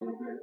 Brazil